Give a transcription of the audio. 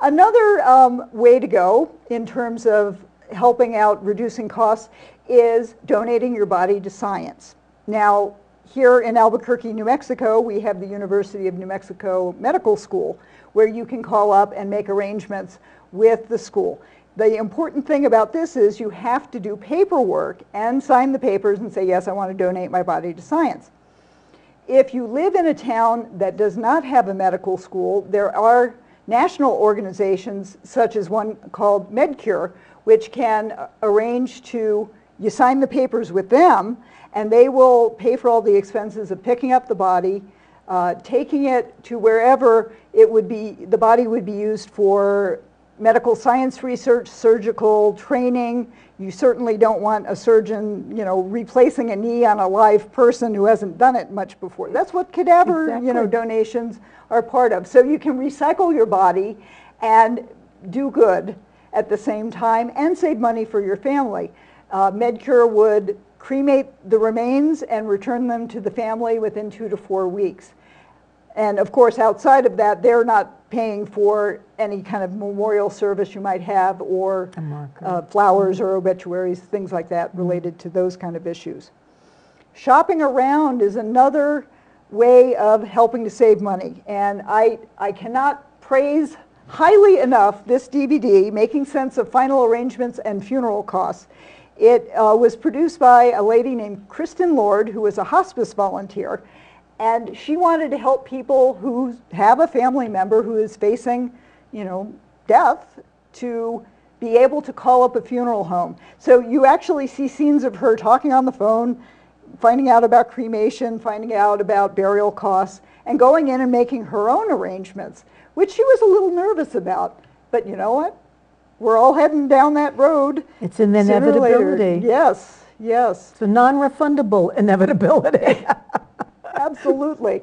Another um, way to go in terms of helping out reducing costs is donating your body to science. Now, here in Albuquerque, New Mexico, we have the University of New Mexico Medical School, where you can call up and make arrangements with the school. The important thing about this is you have to do paperwork and sign the papers and say, yes, I want to donate my body to science. If you live in a town that does not have a medical school, there are national organizations such as one called MedCure, which can arrange to, you sign the papers with them, and they will pay for all the expenses of picking up the body, uh, taking it to wherever it would be, the body would be used for medical science research, surgical training. You certainly don't want a surgeon, you know, replacing a knee on a live person who hasn't done it much before. That's what cadaver, exactly. you know, donations are part of. So you can recycle your body and do good at the same time and save money for your family. Uh, MedCure would cremate the remains and return them to the family within two to four weeks. And of course, outside of that, they're not paying for any kind of memorial service you might have or uh, flowers or obituaries, things like that related to those kind of issues. Shopping around is another way of helping to save money. And I, I cannot praise highly enough this DVD, Making Sense of Final Arrangements and Funeral Costs. It uh, was produced by a lady named Kristen Lord, who was a hospice volunteer. And she wanted to help people who have a family member who is facing, you know, death to be able to call up a funeral home. So you actually see scenes of her talking on the phone, finding out about cremation, finding out about burial costs, and going in and making her own arrangements, which she was a little nervous about. But you know what? We're all heading down that road. It's an inevitability. Yes, yes. It's a non-refundable inevitability. Absolutely.